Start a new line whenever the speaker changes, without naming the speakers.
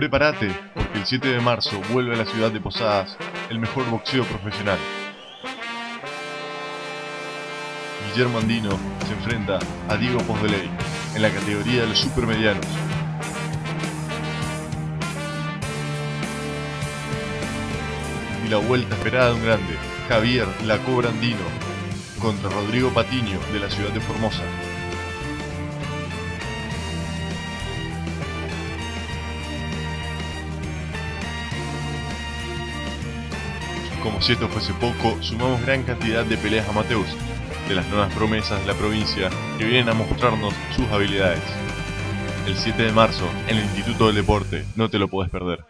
Prepárate, porque el 7 de marzo vuelve a la ciudad de Posadas el mejor boxeo profesional. Guillermo Andino se enfrenta a Diego Posdeley en la categoría de los supermedianos. Y la vuelta esperada de un grande, Javier La Cobra Andino contra Rodrigo Patiño de la ciudad de Formosa. Como si esto fuese poco, sumamos gran cantidad de peleas amateurs, de las nuevas promesas de la provincia que vienen a mostrarnos sus habilidades. El 7 de marzo, en el Instituto del Deporte, no te lo puedes perder.